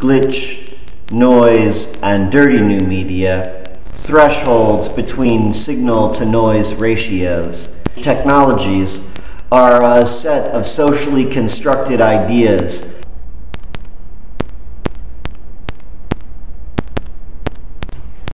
glitch, noise, and dirty new media, thresholds between signal-to-noise ratios. Technologies are a set of socially constructed ideas